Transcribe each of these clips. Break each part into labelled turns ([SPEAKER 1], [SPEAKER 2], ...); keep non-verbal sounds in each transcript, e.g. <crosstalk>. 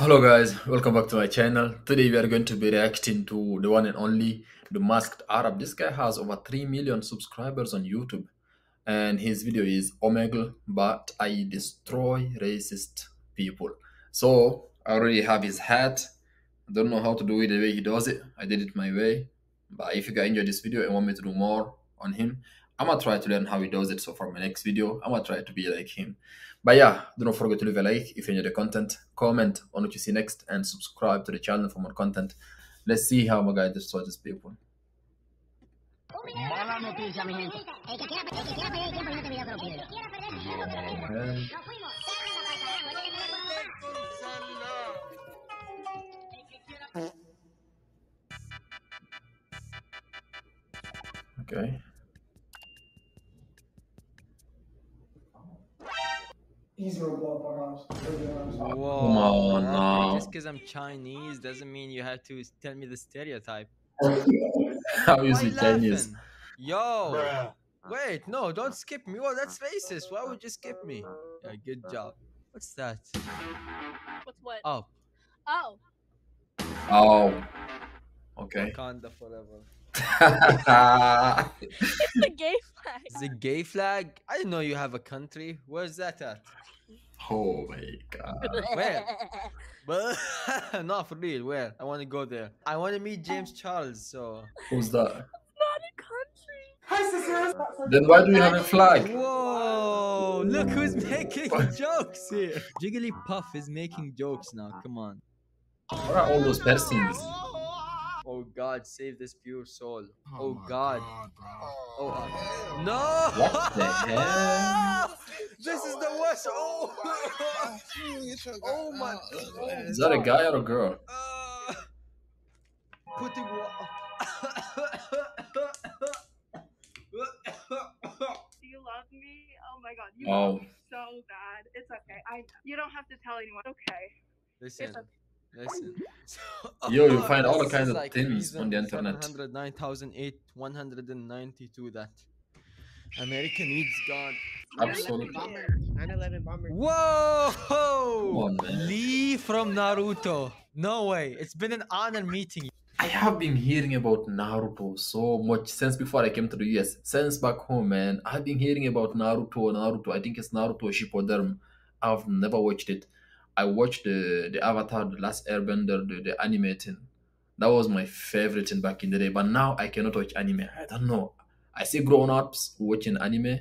[SPEAKER 1] Hello guys, welcome back to my channel. Today we are going to be reacting to the one and only the masked Arab. This guy has over 3 million subscribers on YouTube and his video is Omegle but I destroy racist people. So I already have his hat. I don't know how to do it the way he does it. I did it my way. But if you guys enjoyed this video and want me to do more on him, I'm gonna try to learn how he does it. So for my next video, I'm gonna try to be like him. But yeah, do not forget to leave a like if you enjoy the content, comment on what you see next, and subscribe to the channel for more content. Let's see how my guy destroys people.
[SPEAKER 2] Mala noticia, mi gente. El que quiera, el que quiera tiempo video que.
[SPEAKER 1] Okay.
[SPEAKER 3] He's gonna blow up our house. to be honest.
[SPEAKER 4] Whoa.
[SPEAKER 1] Come on
[SPEAKER 4] okay,
[SPEAKER 1] now.
[SPEAKER 4] Just because I'm Chinese doesn't mean you have to tell me the stereotype. <laughs>
[SPEAKER 1] How is
[SPEAKER 4] Why
[SPEAKER 1] he Chinese?
[SPEAKER 4] laughing? Yo. Wait, no, don't skip me. Oh, that's racist. Why would you skip me? Yeah, good job. What's that?
[SPEAKER 5] What's what?
[SPEAKER 4] Oh,
[SPEAKER 5] Oh,
[SPEAKER 1] Oh. Okay.
[SPEAKER 4] Wakanda forever. <laughs>
[SPEAKER 5] it's the gay flag.
[SPEAKER 4] Is it gay flag? I didn't know you have a country. Where's that at?
[SPEAKER 1] Oh my god.
[SPEAKER 4] Where? <laughs> But <laughs> not for real. Where? I want to go there. I want to meet James Charles. So.
[SPEAKER 1] Who's that?
[SPEAKER 5] Not a country.
[SPEAKER 3] Hi, sisters.
[SPEAKER 1] Then why do you have a flag?
[SPEAKER 4] Whoa! Look who's <laughs> making jokes here. Jigglypuff is making jokes now. Come on.
[SPEAKER 1] What are all those piercings?
[SPEAKER 4] Oh God, save this pure soul. Oh, God. Oh uh, no!
[SPEAKER 1] What the hell?
[SPEAKER 4] This is the worst. Oh, <laughs> oh my.
[SPEAKER 1] Is that a guy or a girl?
[SPEAKER 4] Uh, putting
[SPEAKER 5] Do you love me? Oh my god, you
[SPEAKER 1] Oh.
[SPEAKER 5] love me so bad. It's okay. I you don't have to tell anyone. Okay.
[SPEAKER 4] Listen,
[SPEAKER 5] It's okay.
[SPEAKER 4] listen. So, <laughs>
[SPEAKER 1] Yo, you find all kinds of
[SPEAKER 4] like
[SPEAKER 1] things on the internet.
[SPEAKER 4] 709,192 that America needs God.
[SPEAKER 1] Absolutely.
[SPEAKER 6] Bomber. 9/11 bomber.
[SPEAKER 4] Whoa!
[SPEAKER 1] Come on.
[SPEAKER 4] Lee from Naruto. No way. It's been an honor meeting you.
[SPEAKER 1] I have been hearing about Naruto so much since before I came to the US. Since back home, man, I've been hearing about Naruto. Naruto, I think it's Naruto Shippuden. I've never watched it. I watched the the Avatar, the Last Airbender, the, the animating. That was my favorite thing back in the day. But now I cannot watch anime. I don't know. I see grown-ups watching anime.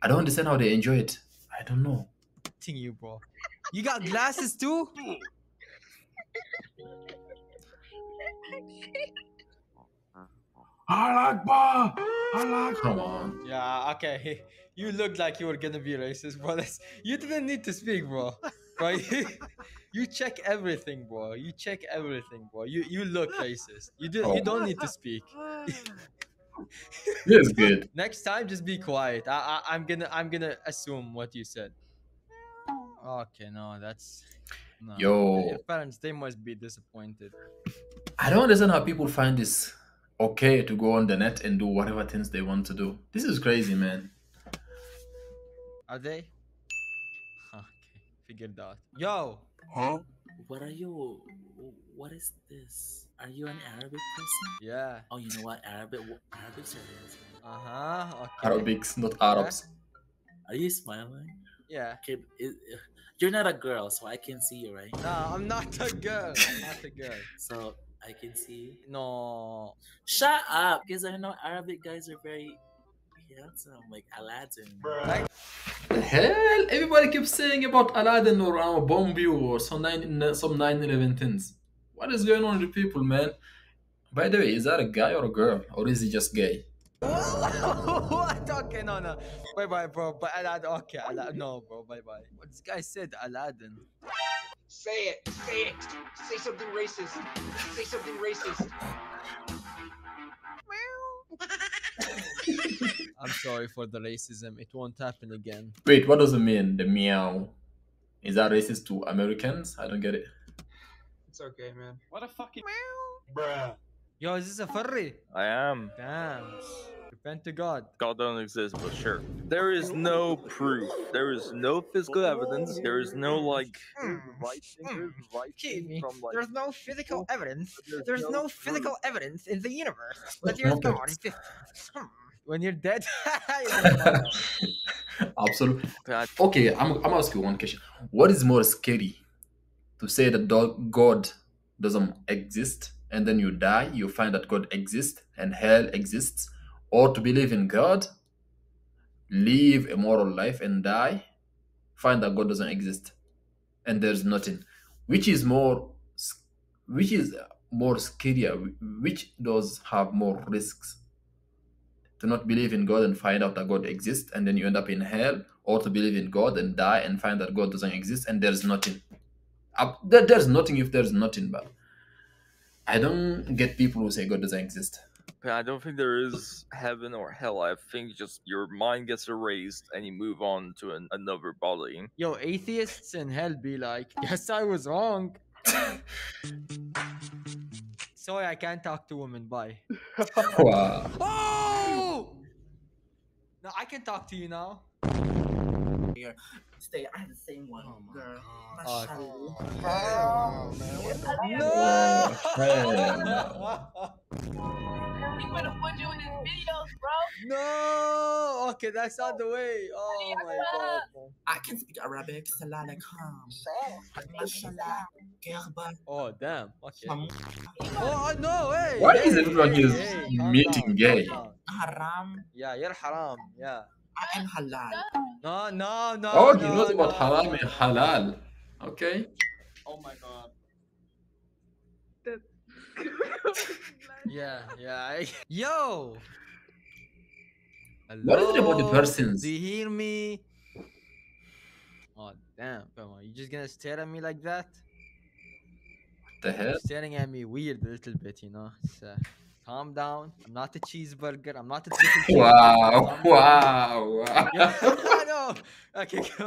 [SPEAKER 1] I don't understand how they enjoy it. I don't know.
[SPEAKER 4] Meeting you, bro. You got glasses too? <laughs>
[SPEAKER 3] Alakbar. Alakbar.
[SPEAKER 1] Come on.
[SPEAKER 4] Yeah, okay. <laughs> You looked like you were gonna be racist, bro. <laughs> That's, you didn't need to speak, bro. Right? you check everything, bro. You check everything, bro. You you look racist. You do
[SPEAKER 1] Oh.
[SPEAKER 4] you don't need to speak.
[SPEAKER 1] It's good. <laughs>
[SPEAKER 4] Next time, just be quiet. I, I I'm gonna I'm gonna assume what you said. Okay, no, that's no.
[SPEAKER 1] Yo.
[SPEAKER 4] Your parents they must be disappointed.
[SPEAKER 1] I don't understand how people find this okay to go on the net and do whatever things they want to do. This is crazy, man.
[SPEAKER 4] Are they? Okay, figured out. Yo, Huh?
[SPEAKER 6] What are you? What is this? Are you an Arabic person?
[SPEAKER 4] yeah.
[SPEAKER 6] Oh, you know what? Arabic. Arabics are this.
[SPEAKER 4] Uh huh. Okay.
[SPEAKER 1] Arabics, not Arabs.
[SPEAKER 6] Are you smiling?
[SPEAKER 4] Yeah.
[SPEAKER 6] Okay, it, you're not a girl, so I can see you, right?
[SPEAKER 4] No, I'm not a girl. I'm not a girl. <laughs>
[SPEAKER 6] So I can see.
[SPEAKER 4] No.
[SPEAKER 6] Shut up, because I know Arabic guys are very handsome, like Aladdin.
[SPEAKER 1] The hell? Everybody keeps saying about Aladdin or uh, bomb you or some 9 some 911 things. What is going on with people, man? By the way, is that a guy or a girl? Or is he just gay?
[SPEAKER 4] what? <laughs> Okay, no, no. Bye bye, bro. But Aladdin. Okay, Aladdin. No, bro. Bye bye. What this guy said, Aladdin.
[SPEAKER 7] Say it. Say it. Say something racist. Say something racist. <laughs>
[SPEAKER 4] I'm sorry for the racism. It won't happen again.
[SPEAKER 1] Wait, what does it mean? The meow. Is that racist to Americans? I don't get it.
[SPEAKER 7] It's okay, man.
[SPEAKER 8] What a fucking
[SPEAKER 7] Bruh.
[SPEAKER 4] Yo, is this a furry?
[SPEAKER 8] I am.
[SPEAKER 4] Damn. Repent to God.
[SPEAKER 8] God don't exist, but sure. There is no proof. There is no physical evidence. There is no like right thinkers, right
[SPEAKER 4] me.
[SPEAKER 8] from like
[SPEAKER 4] There's no physical evidence.
[SPEAKER 8] there's
[SPEAKER 4] There's
[SPEAKER 8] no
[SPEAKER 4] no physical evidence in the universe
[SPEAKER 1] That's
[SPEAKER 4] that there's
[SPEAKER 1] not
[SPEAKER 4] God exists. Hmm. When you're dead, <laughs> you're gonna find out.
[SPEAKER 1] Absolutely. Okay, I'm, I'm asking you one question. What is more scary? To say that God doesn't exist and then you die, you find that God exists and hell exists, or to believe in God, live a moral life and die, find that God doesn't exist and there's nothing. Which is more, which is more scarier? Which does have more risks? To not believe in God and find out that God exists and then you end up in hell, or to believe in God and die and find that God doesn't exist and there's nothing. Uh, there, there's nothing if there's nothing, but I don't get people who say God doesn't exist.
[SPEAKER 8] I don't think there is heaven or hell. I think just your mind gets erased and you move on to an, another body.
[SPEAKER 4] Yo, atheists in hell be like, yes, I was wrong. <laughs> Sorry, I can't talk to women. Bye. <laughs>
[SPEAKER 1] Wow.
[SPEAKER 4] Oh! No, I can talk to you now.
[SPEAKER 6] Stay, I have the same one.
[SPEAKER 4] Oh my
[SPEAKER 6] girl.
[SPEAKER 4] God.
[SPEAKER 6] Oh, Mashallah.
[SPEAKER 4] No!
[SPEAKER 1] Hell
[SPEAKER 5] He gonna put you in his videos, bro.
[SPEAKER 4] no! Okay, that's not the way. Oh my god.
[SPEAKER 6] I can speak Arabic. Salam alaikum. Mashallah. Gerba.
[SPEAKER 4] Oh damn. Okay.
[SPEAKER 6] Mam-
[SPEAKER 4] oh, oh no way.
[SPEAKER 1] Why is everyone just
[SPEAKER 4] calm
[SPEAKER 1] meeting gay?
[SPEAKER 6] Haram.
[SPEAKER 4] Yeah, you're haram. Yeah.
[SPEAKER 6] I am halal.
[SPEAKER 4] No, no, no.
[SPEAKER 1] Oh, he
[SPEAKER 4] no,
[SPEAKER 1] knows about
[SPEAKER 4] no.
[SPEAKER 1] haram and halal. Okay.
[SPEAKER 6] Oh my god.
[SPEAKER 4] Yeah, yeah. I... <laughs> Yo.
[SPEAKER 1] What is it about the persons?
[SPEAKER 4] Do you hear me? Oh damn! Come on, you just gonna stare at me like that?
[SPEAKER 1] What the hell?
[SPEAKER 4] You're Staring at me weird a little bit, you know. It's, uh, calm down. I'm not a cheeseburger. I'm not a triple <laughs> cheeseburger.
[SPEAKER 1] Wow,
[SPEAKER 4] Calm
[SPEAKER 1] wow,
[SPEAKER 4] Yeah,
[SPEAKER 1] wow. <laughs> <laughs>
[SPEAKER 4] I know. Okay, come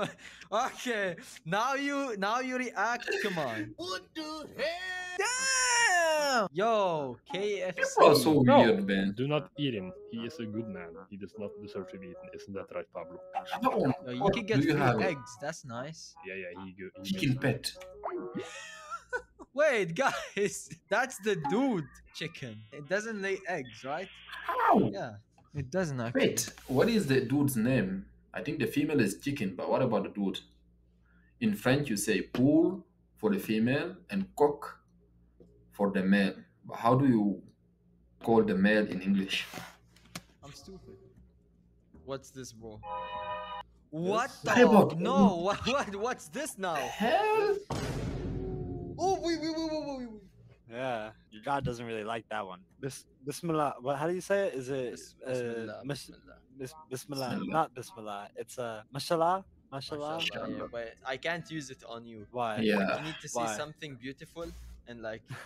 [SPEAKER 4] on. Okay, now you now you react. Come on.
[SPEAKER 6] What the hell?
[SPEAKER 4] Damn. Yo, KFC.
[SPEAKER 1] People are so
[SPEAKER 9] No.
[SPEAKER 1] weird, man.
[SPEAKER 9] Do not eat him. He is a good man. He does not deserve to be eaten. Isn't that right, Pablo?
[SPEAKER 1] No,
[SPEAKER 4] Yo, you can get
[SPEAKER 1] you have?
[SPEAKER 4] eggs. That's nice.
[SPEAKER 9] Yeah, yeah. He go. He
[SPEAKER 1] Chicken
[SPEAKER 9] makes-
[SPEAKER 1] pet.
[SPEAKER 4] Wait, guys, that's the dude chicken. It doesn't lay eggs, right?
[SPEAKER 1] How?
[SPEAKER 4] Yeah, it doesn't actually.
[SPEAKER 1] Wait, what is the dude's name? I think the female is chicken, but what about the dude? In French, you say poule for the female and coq for the male. But how do you call the male in English?
[SPEAKER 4] I'm stupid. What's this, bro? What the?
[SPEAKER 1] about-
[SPEAKER 4] No, <laughs> what, what? What's this now?
[SPEAKER 1] Hell?
[SPEAKER 4] Oh, wait, wait, wait, wait, wait, wait.
[SPEAKER 10] Yeah, your God doesn't really like that one. Bis- Bismillah. What? How do you say it? Is it
[SPEAKER 4] Bis-
[SPEAKER 10] uh,
[SPEAKER 4] Bismillah,
[SPEAKER 10] mis-
[SPEAKER 4] bismillah.
[SPEAKER 10] bis- Bismillah?
[SPEAKER 1] Bismillah.
[SPEAKER 10] Not Bismillah. It's uh, mashallah. Mashallah.
[SPEAKER 4] Mashallah, yeah, but I can't use it on you.
[SPEAKER 10] Why?
[SPEAKER 1] Yeah.
[SPEAKER 4] You need to see
[SPEAKER 10] Why?
[SPEAKER 4] something beautiful and like <laughs>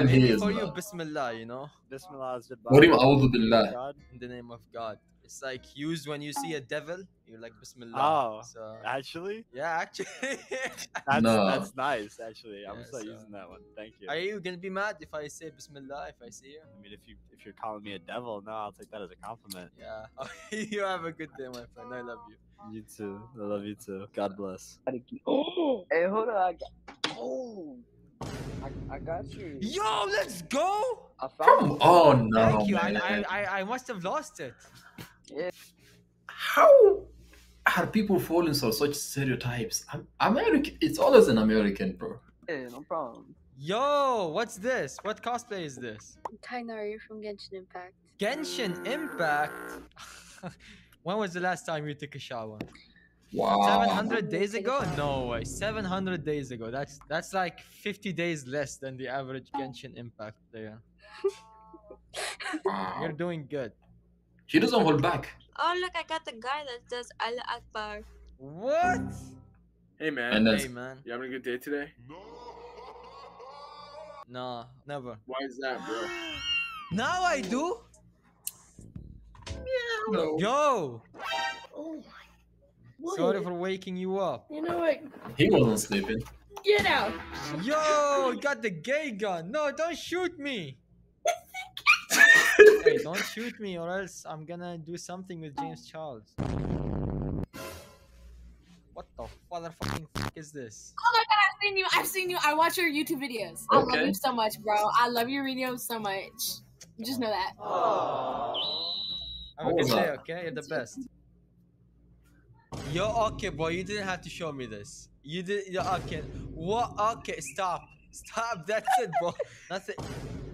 [SPEAKER 1] And he is
[SPEAKER 4] for you. Bismillah, you know,
[SPEAKER 10] Bismillah is
[SPEAKER 1] What him a'udhu billah.
[SPEAKER 10] God.
[SPEAKER 4] in the name of God. It's like used when you see a devil, you're like Bismillah.
[SPEAKER 10] Oh,
[SPEAKER 4] so,
[SPEAKER 10] actually,
[SPEAKER 4] yeah, actually. <laughs> <laughs>
[SPEAKER 10] that's
[SPEAKER 1] No.
[SPEAKER 10] that's nice. Actually, I'm
[SPEAKER 4] Yeah,
[SPEAKER 10] gonna
[SPEAKER 4] so-
[SPEAKER 10] using that one. Thank you.
[SPEAKER 4] Are you gonna be mad if I say Bismillah if I see you?
[SPEAKER 10] I mean, if you if you're calling me a devil, no, I'll take that as a compliment.
[SPEAKER 4] Yeah. <laughs> you have a good day, my friend. I love you.
[SPEAKER 10] You too. I love you too. God bless.
[SPEAKER 7] Oh, <gasps> hey, hold on. I got, oh, I, I got you.
[SPEAKER 4] Yo, let's go.
[SPEAKER 7] I found
[SPEAKER 1] Come
[SPEAKER 7] it.
[SPEAKER 1] on now,
[SPEAKER 4] Thank you.
[SPEAKER 1] Man.
[SPEAKER 4] I, I, I must have lost it.
[SPEAKER 1] How are people falling for such stereotypes? American, it's always an American, bro.
[SPEAKER 7] Yeah, no problem.
[SPEAKER 4] Yo, what's this? What cosplay is this?
[SPEAKER 11] Tighnari from Genshin Impact.
[SPEAKER 4] Genshin Impact. <laughs> when was the last time you took a shower?
[SPEAKER 1] Wow.
[SPEAKER 4] 700 days ago? No way. 700 days ago. That's that's like 50 days less than the average Genshin Impact player. <laughs>
[SPEAKER 1] Wow.
[SPEAKER 4] You're doing good.
[SPEAKER 1] She doesn't hold back.
[SPEAKER 11] Oh look, I got the guy that does Al Akbar.
[SPEAKER 4] What?
[SPEAKER 12] Hey man,
[SPEAKER 1] And
[SPEAKER 4] Hey man.
[SPEAKER 12] you having a good day today? No.
[SPEAKER 4] Nah, never.
[SPEAKER 12] Why is that, bro? <gasps>
[SPEAKER 4] Now I do.
[SPEAKER 1] no.
[SPEAKER 4] Yo,
[SPEAKER 2] Oh my.
[SPEAKER 4] sorry for waking you up.
[SPEAKER 2] You know what?
[SPEAKER 1] He wasn't sleeping.
[SPEAKER 2] Get out.
[SPEAKER 4] Yo, got the gay gun. No, don't shoot me. Hey, don't shoot me or else I'm gonna do something with James Charles. What the motherfucking fuck is this?
[SPEAKER 13] Oh my god, I've seen you. I've seen you. I watch your YouTube videos. I love you so much, bro. I love your videos so much. You just know that.
[SPEAKER 4] Have a good
[SPEAKER 1] Hold
[SPEAKER 4] day,
[SPEAKER 1] on.
[SPEAKER 4] okay? You're the best. Yo, okay, boy, you didn't have to show me this. You did, yo, okay. What? Okay, stop. Stop. That's it, bro. That's it.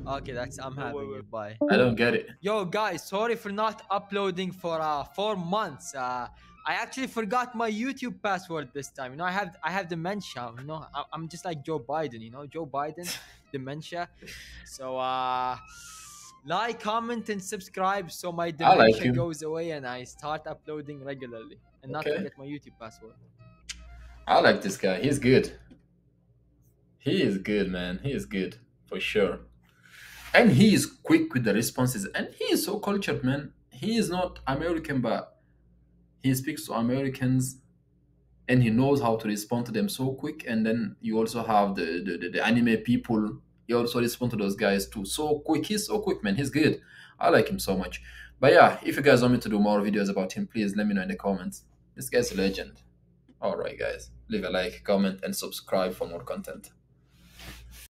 [SPEAKER 4] Okay, that's, I'm having you. Bye.
[SPEAKER 1] I don't get it.
[SPEAKER 4] Yo, guys, sorry for not uploading for uh four months. Uh, I actually forgot my YouTube password this time. You know, I have I have dementia. You know, I, I'm just like Joe Biden. You know, Joe Biden, <laughs> dementia. So uh, like, comment, and subscribe so my
[SPEAKER 1] I like
[SPEAKER 4] dementia goes away and I start uploading regularly and not
[SPEAKER 1] Okay.
[SPEAKER 4] forget my YouTube password.
[SPEAKER 1] I like this guy. He's good. He is good, man. He is good for sure. And he is quick with the responses. And he is so cultured, man. He is not American, but he speaks to Americans and he knows how to respond to them so quick. And then you also have the, the, the, the anime people. He also respond to those guys too. So quick. He's so quick, man. He's good. I like him so much. But yeah, if you guys want me to do more videos about him, please let me know in the comments. This guy's a legend. Alright, guys. Leave a like, comment, and subscribe for more content.